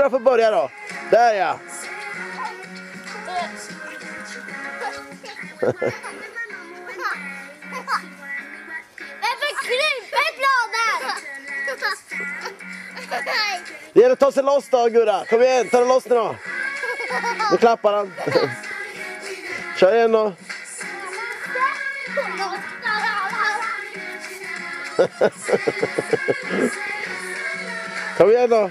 Gurra får börja då. Där ja. Varför kryper bladen? Det gäller att ta sig loss då Gurra. Kom igen, ta dig loss nu då. Nu klappar han. Kör igen då. Kom igen då.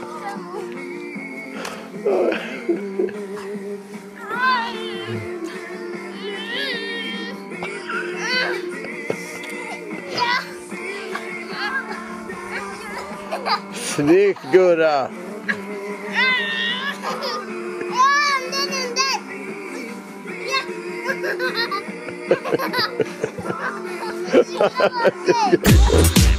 Snyggt Gurra. Den är där. Ja.